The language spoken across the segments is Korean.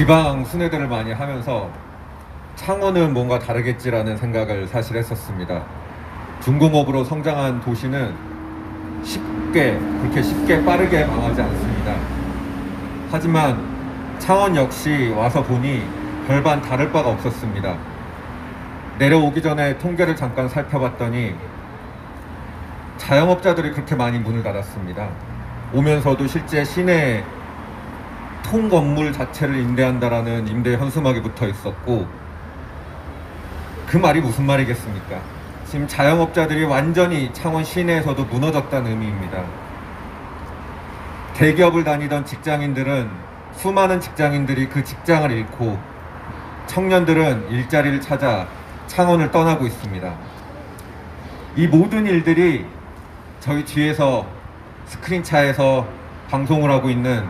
지방 순회들을 많이 하면서 창원은 뭔가 다르겠지라는 생각을 사실 했었습니다. 중공업으로 성장한 도시는 쉽게 그렇게 쉽게 빠르게 망하지 않습니다. 하지만 창원 역시 와서 보니 별반 다를 바가 없었습니다. 내려오기 전에 통계를 잠깐 살펴봤더니 자영업자들이 그렇게 많이 문을 닫았습니다. 오면서도 실제 시내 통 건물 자체를 임대한다라는 임대 현수막이 붙어 있었고 그 말이 무슨 말이겠습니까? 지금 자영업자들이 완전히 창원 시내에서도 무너졌다는 의미입니다. 대기업을 다니던 직장인들은 수많은 직장인들이 그 직장을 잃고 청년들은 일자리를 찾아 창원을 떠나고 있습니다. 이 모든 일들이 저희 뒤에서 스크린차에서 방송을 하고 있는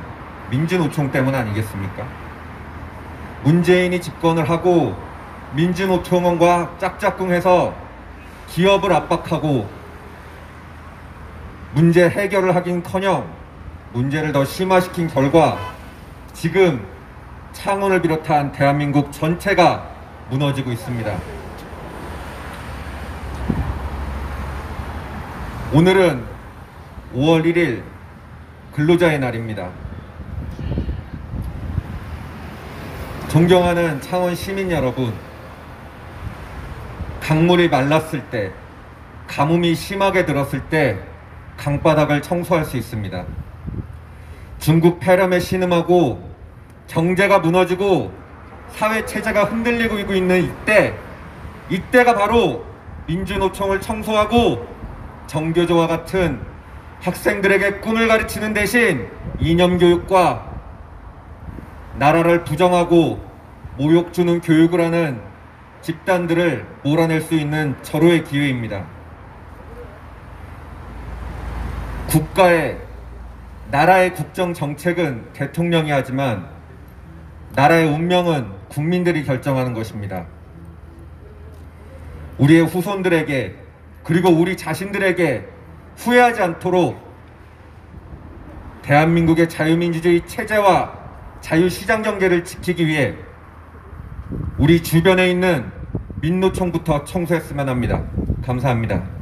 민주노총 때문 아니겠습니까? 문재인이 집권을 하고 민주노총원과 짝짝꿍해서 기업을 압박하고 문제 해결을 하긴커녕 문제를 더 심화시킨 결과 지금 창원을 비롯한 대한민국 전체가 무너지고 있습니다. 오늘은 5월 1일 근로자의 날입니다. 존경하는 창원 시민 여러분, 강물이 말랐을 때, 가뭄이 심하게 들었을 때 강바닥을 청소할 수 있습니다. 중국 폐렴에 신음하고 경제가 무너지고 사회 체제가 흔들리고 있는 이때, 이때가 바로 민주노총을 청소하고 정교조와 같은 학생들에게 꿈을 가르치는 대신 이념 교육과 나라를 부정하고 모욕 주는 교육을 하는 집단들을 몰아낼 수 있는 절호의 기회입니다. 국가의 나라의 국정 정책은 대통령이 하지만 나라의 운명은 국민들이 결정하는 것입니다. 우리의 후손들에게 그리고 우리 자신들에게 후회하지 않도록 대한민국의 자유민주주의 체제와 자유시장 경제를 지키기 위해 우리 주변에 있는 민노총부터 청소했으면 합니다. 감사합니다.